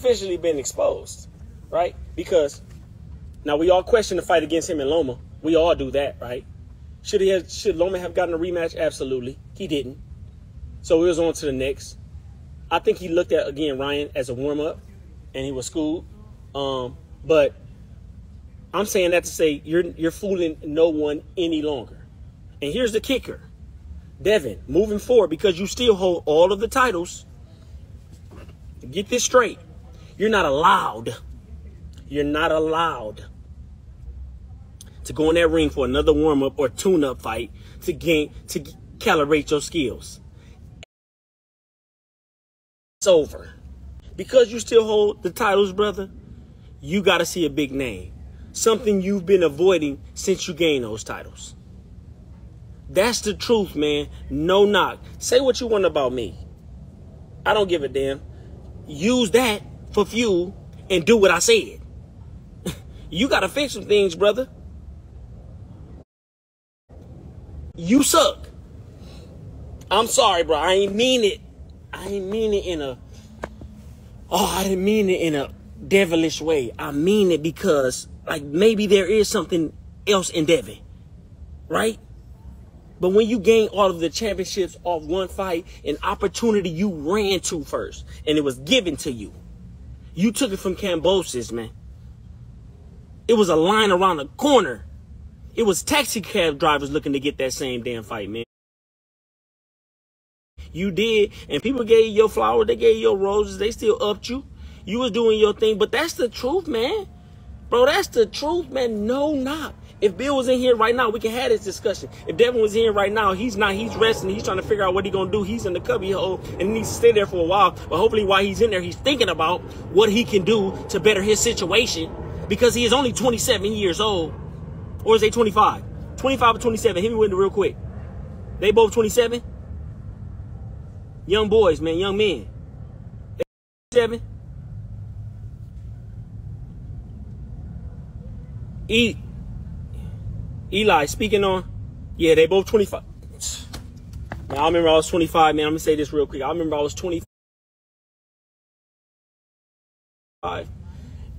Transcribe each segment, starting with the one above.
officially been exposed, right? Because now we all question the fight against him and Loma. We all do that, right? Should he have, should Loma have gotten a rematch? Absolutely. He didn't. So we was on to the next. I think he looked at again Ryan as a warm up, and he was schooled. Um, but I'm saying that to say you're you're fooling no one any longer. And here's the kicker, Devin, moving forward because you still hold all of the titles. Get this straight. You're not allowed. You're not allowed to go in that ring for another warm up or tune up fight to gain to calibrate your skills. It's over. Because you still hold the titles, brother, you got to see a big name. Something you've been avoiding since you gained those titles. That's the truth, man. No knock. Say what you want about me. I don't give a damn. Use that for fuel and do what I said. you got to fix some things, brother. You suck. I'm sorry, bro. I ain't mean it. I ain't mean it in a. Oh, I didn't mean it in a devilish way. I mean it because, like, maybe there is something else in Devin, right? But when you gain all of the championships off one fight, an opportunity you ran to first, and it was given to you. You took it from Kambosos, man. It was a line around the corner. It was taxi cab drivers looking to get that same damn fight, man. You did, and people gave you your flowers, they gave you your roses, they still upped you. You was doing your thing, but that's the truth, man. Bro, that's the truth, man. No knock. If Bill was in here right now, we can have this discussion. If Devin was here right now, he's not. He's resting. He's trying to figure out what he's gonna do. He's in the cubby hole and he needs to stay there for a while. But hopefully, while he's in there, he's thinking about what he can do to better his situation because he is only 27 years old, or is he 25? 25 or 27? Hit me with it real quick. They both 27. Young boys, man, young men. Seven. E Eli speaking on, yeah, they both 25. Man, I remember I was 25, man. I'm gonna say this real quick. I remember I was 25.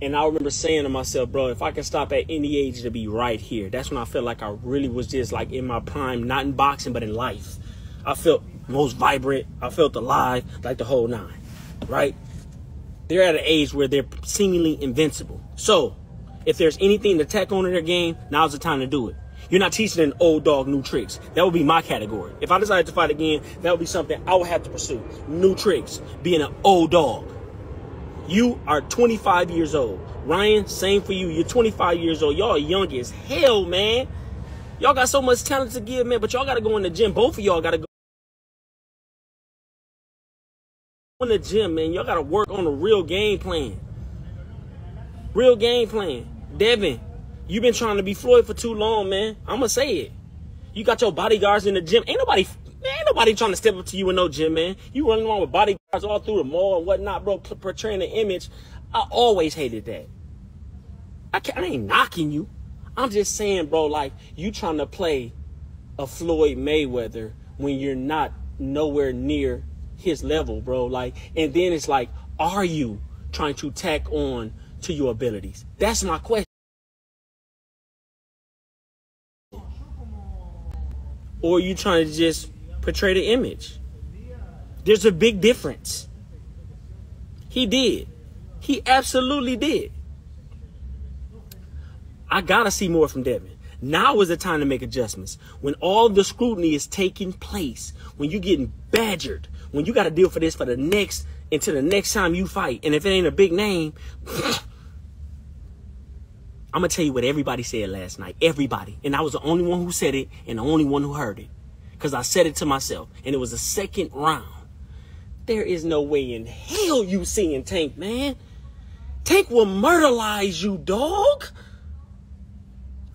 And I remember saying to myself, bro, if I can stop at any age to be right here, that's when I felt like I really was just like in my prime, not in boxing, but in life. I felt most vibrant. I felt alive, like the whole nine, right? They're at an age where they're seemingly invincible. So, if there's anything to tack on in their game, now's the time to do it. You're not teaching an old dog new tricks. That would be my category. If I decided to fight again, that would be something I would have to pursue. New tricks, being an old dog. You are 25 years old. Ryan, same for you. You're 25 years old. Y'all young as hell, man. Y'all got so much talent to give, man, but y'all got to go in the gym. Both of y'all got to go in the gym, man. Y'all got to work on a real game plan. Real game plan. Devin, you've been trying to be Floyd for too long, man. I'm going to say it. You got your bodyguards in the gym. Ain't nobody, man, ain't nobody trying to step up to you in no gym, man. You running around with bodyguards all through the mall and whatnot, bro, portraying the image. I always hated that. I, I ain't knocking you. I'm just saying, bro, like, you trying to play a Floyd Mayweather when you're not nowhere near his level, bro. Like, and then it's like, are you trying to tack on to your abilities? That's my question. Or are you trying to just portray the image? There's a big difference. He did. He absolutely did. I gotta see more from Devin. Now is the time to make adjustments. When all the scrutiny is taking place, when you're getting badgered, when you got to deal for this for the next until the next time you fight, and if it ain't a big name, I'm gonna tell you what everybody said last night. Everybody, and I was the only one who said it, and the only one who heard it, because I said it to myself, and it was the second round. There is no way in hell you seeing Tank, man. Tank will murderize you, dog.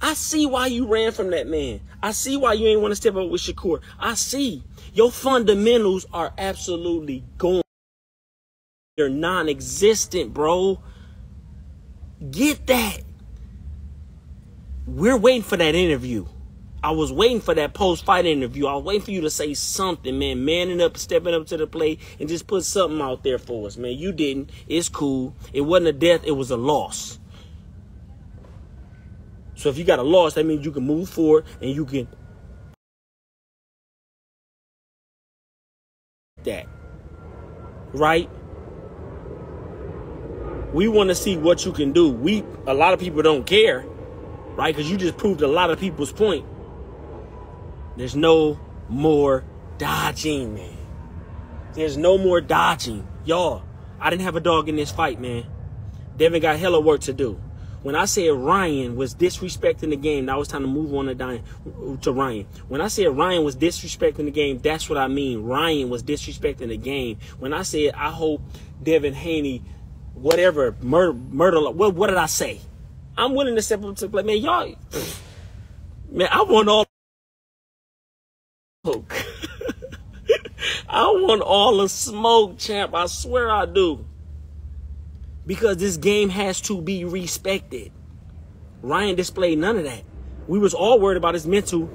I see why you ran from that man. I see why you ain't want to step up with Shakur. I see. Your fundamentals are absolutely gone. They're non existent, bro. Get that. We're waiting for that interview. I was waiting for that post fight interview. I was waiting for you to say something, man. Manning up, stepping up to the plate, and just put something out there for us, man. You didn't. It's cool. It wasn't a death, it was a loss. So if you got a loss, that means you can move forward and you can that. Right? We want to see what you can do. We a lot of people don't care, right? Because you just proved a lot of people's point. There's no more dodging, man. There's no more dodging. Y'all, I didn't have a dog in this fight, man. Devin got hella work to do. When I said Ryan was disrespecting the game, now it's time to move on to, to Ryan. When I said Ryan was disrespecting the game, that's what I mean. Ryan was disrespecting the game. When I said I hope Devin Haney, whatever, murder, murder, what, what did I say? I'm willing to step up to play. Man, y'all, man, I want all. smoke. I want all the smoke, champ. I swear I do because this game has to be respected. Ryan displayed none of that. We was all worried about his mental.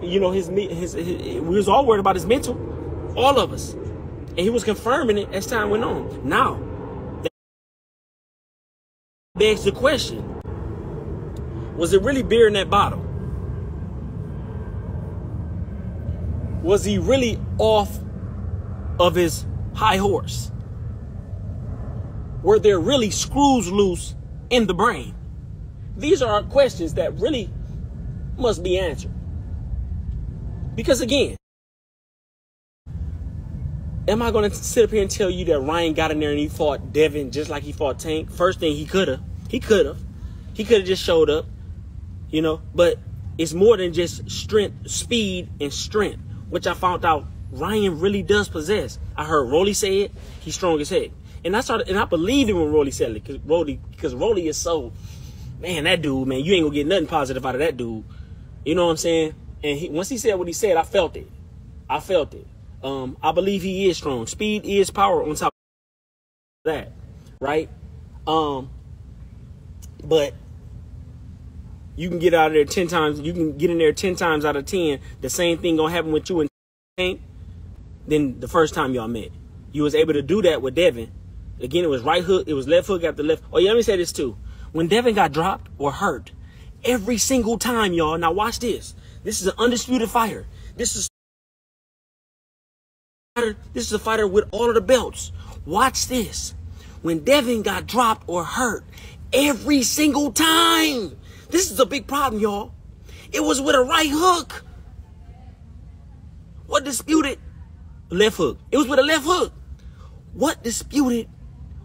You know, his, his, his, we was all worried about his mental, all of us, and he was confirming it as time went on. Now, begs the question: Was it really beer in that bottle? Was he really off of his high horse? were there really screws loose in the brain? These are questions that really must be answered. Because again, am I going to sit up here and tell you that Ryan got in there and he fought Devin just like he fought Tank? First thing he could have. He could have. He could have just showed up, you know, but it's more than just strength, speed, and strength, which I found out Ryan really does possess. I heard Rolly say it. He's strong as heck. And I started, and I believed it when Rolly said it, because Rolly, because Rolly is so, man, that dude, man, you ain't gonna get nothing positive out of that dude. You know what I'm saying? And he, once he said what he said, I felt it. I felt it. Um, I believe he is strong. Speed is power on top of that, right? Um, but you can get out of there ten times. You can get in there ten times out of ten. The same thing gonna happen with you and Tank than the first time y'all met. You was able to do that with Devin, Again, it was right hook, it was left hook after left. Oh, yeah, let me say this too. When Devin got dropped or hurt, every single time, y'all. Now watch this. This is an undisputed fighter. This is this is a fighter with all of the belts. Watch this. When Devin got dropped or hurt, every single time. This is a big problem, y'all. It was with a right hook. What disputed? Left hook. It was with a left hook. What disputed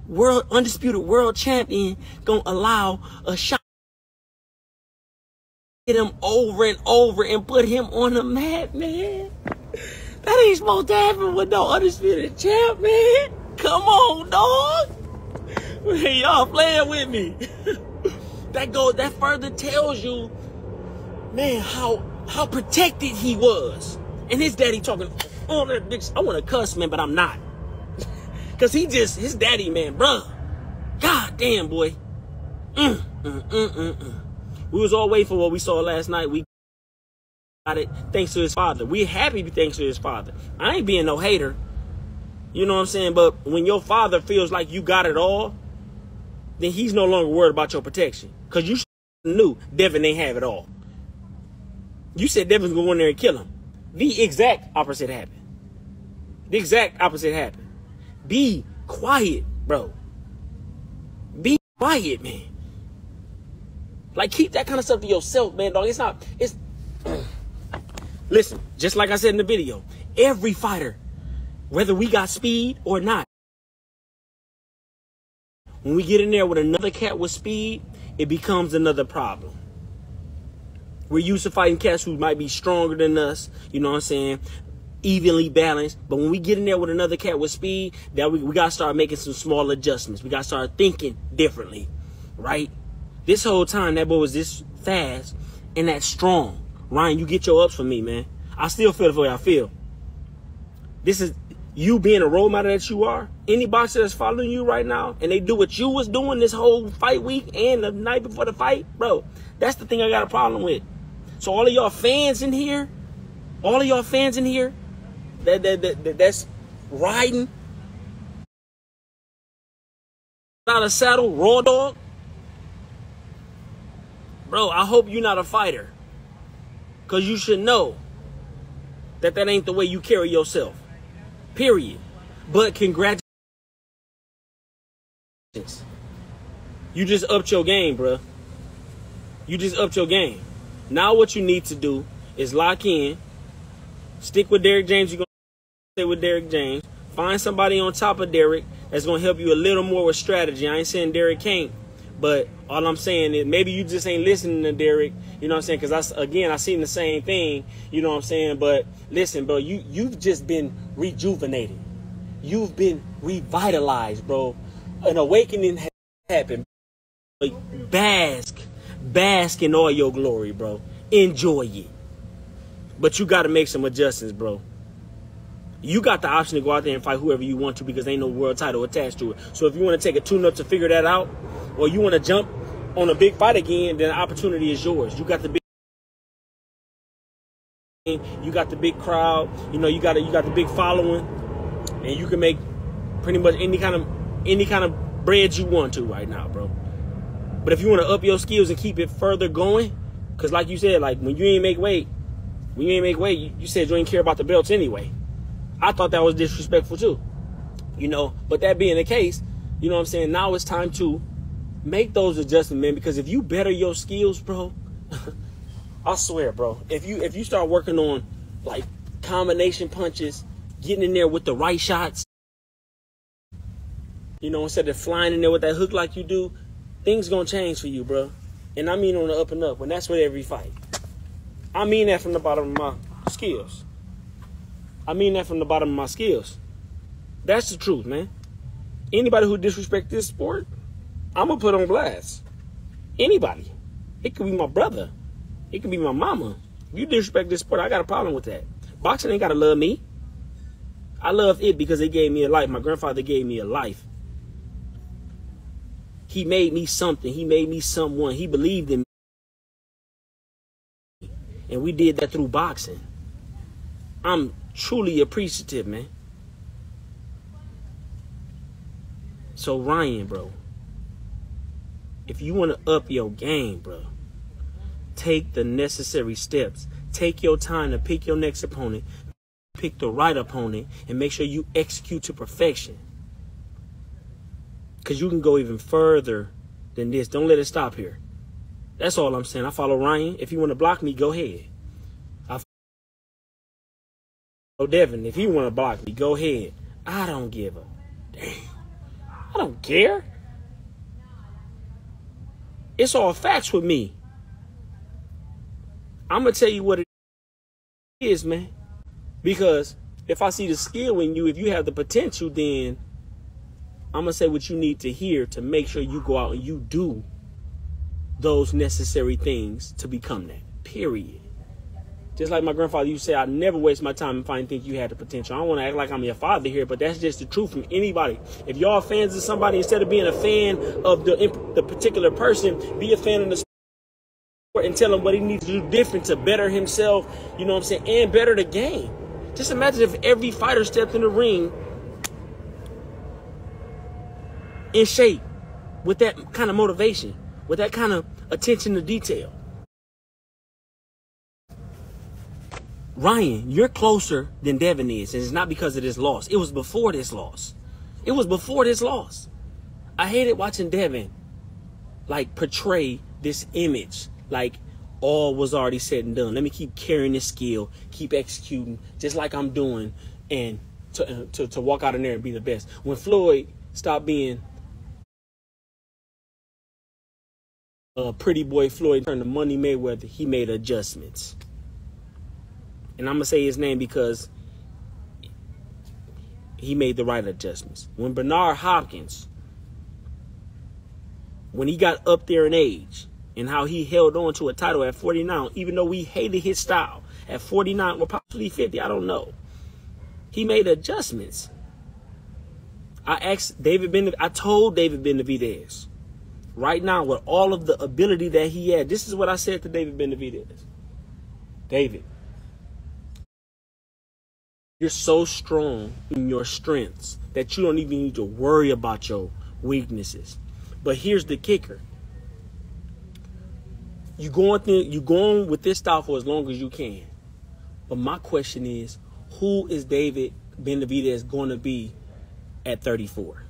world undisputed world champion gonna allow a shot get him over and over and put him on the mat, man. That ain't supposed to happen with no undisputed champ, man. Come on, dog. Hey, y'all playing with me. that goes that further tells you, man, how how protected he was. And his daddy talking all that big I wanna cuss, man, but I'm not. Cause he just his daddy, man, bruh. God damn, boy. Mm, mm, mm, mm, mm. We was all waiting for what we saw last night. We got it thanks to his father. We happy thanks to his father. I ain't being no hater. You know what I'm saying? But when your father feels like you got it all, then he's no longer worried about your protection. Cause you knew Devin ain't have it all. You said Devin's gonna go in there and kill him. The exact opposite happened. The exact opposite happened. Be quiet, bro. Be quiet, man. Like keep that kind of stuff to yourself, man, dog. It's not it's Listen, just like I said in the video, every fighter, whether we got speed or not, when we get in there with another cat with speed, it becomes another problem. We're used to fighting cats who might be stronger than us, you know what I'm saying? evenly balanced. But when we get in there with another cat with speed, that we, we gotta start making some small adjustments. We gotta start thinking differently, right? This whole time that boy was this fast and that strong. Ryan, you get your ups for me, man. I still feel the way I feel. This is you being a role model that you are. Any boxer that's following you right now and they do what you was doing this whole fight week and the night before the fight, bro, that's the thing I got a problem with. So all of y'all fans in here, all of y'all fans in here, that, that, that, that that's riding out of saddle, raw dog. Bro, I hope you're not a fighter. Because you should know that that ain't the way you carry yourself. Period. But congratulations. You just upped your game, bro. You just upped your game. Now what you need to do is lock in. Stick with Derrick James. You're going to stay with Derrick James. Find somebody on top of Derrick that's going to help you a little more with strategy. I ain't saying Derrick can't. But all I'm saying is maybe you just ain't listening to Derrick. You know what I'm saying? Because I again I seen the same thing. You know what I'm saying? But listen, bro, you you've just been rejuvenated. You've been revitalized, bro. An awakening has happened. Bask, bask in all your glory, bro. Enjoy it. But you got to make some adjustments, bro. You got the option to go out there and fight whoever you want to because ain't no world title attached to it. So if you want to take a tune up to figure that out, or you want to jump on a big fight again, then the opportunity is yours. You got the big you got the big crowd, you know, you got a, you got the big following, and you can make pretty much any kind of any kind of bread you want to right now, bro. But if you want to up your skills and keep it further going, because like you said, like when you ain't make weight, when you ain't make weight, you, you said you ain't care about the belts anyway. I thought that was disrespectful too. You know, but that being the case, you know what I'm saying? Now it's time to make those adjustments, man, because if you better your skills, bro, I swear, bro, if you if you start working on like combination punches, getting in there with the right shots, you know, instead of flying in there with that hook like you do, things gonna change for you, bro. And I mean on the up and up, and that's with every fight. I mean that from the bottom of my skills. I mean that from the bottom of my skills. That's the truth, man. Anybody who disrespect this sport, I'm gonna put on blast. Anybody. It could be my brother. It could be my mama. You disrespect this sport, I got a problem with that. Boxing ain't gotta love me. I love it because it gave me a life. My grandfather gave me a life. He made me something. He made me someone. He believed in me. And we did that through boxing. I'm truly appreciative, man. So Ryan, bro, if you want to up your game, bro, take the necessary steps. Take your time to pick your next opponent, pick the right opponent, and make sure you execute to perfection. Because you can go even further than this. Don't let it stop here. That's all I'm saying. I follow Ryan. If you want to block me, go ahead. I Oh, Devin, if you want to block me, go ahead. I don't give a damn. I don't care. It's all facts with me. I'm gonna tell you what it is, man. Because if I see the skill in you, if you have the potential, then I'm gonna say what you need to hear to make sure you go out and you do those necessary things to become that. Period. Just like my grandfather to say, I never waste my time I didn't think you had the potential. I don't want to act like I'm your father here, but that's just the truth from anybody. If y'all fans of somebody, instead of being a fan of the, the particular person, be a fan of the sport and tell him what he needs to do different to better himself, you know what I'm saying, and better the game. Just imagine if every fighter stepped in the ring in shape with that kind of motivation, with that kind of attention to detail. Ryan, you're closer than Devin is, and it's not because of this loss. It was before this loss. It was before this loss. I hated watching Devin like portray this image like all was already said and done. Let me keep carrying this skill, keep executing just like I'm doing, and to, uh, to, to walk out in there and be the best. When Floyd stopped being a pretty boy Floyd turned to Money Mayweather, he made adjustments and I'm gonna say his name because he made the right adjustments. When Bernard Hopkins, when he got up there in age and how he held on to a title at 49, even though we hated his style at 49 or possibly 50, I don't know. He made adjustments. I asked David Ben. I told David Benavidez, right now with all of the ability that he had, this is what I said to David Benavidez. David, you're so strong in your strengths that you don't even need to worry about your weaknesses. But here's the kicker. You going through, you going with this style for as long as you can. But my question is, who is David Benavidez going to be at 34,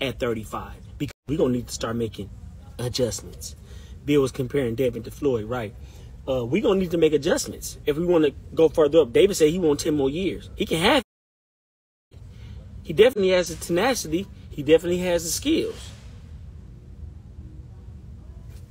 at 35? Because we're going to need to start making adjustments. Bill was comparing David to Floyd, right? Uh, we're going to need to make adjustments if we want to go further up. David said he wants 10 more years. He can have it. He definitely has the tenacity. He definitely has the skills.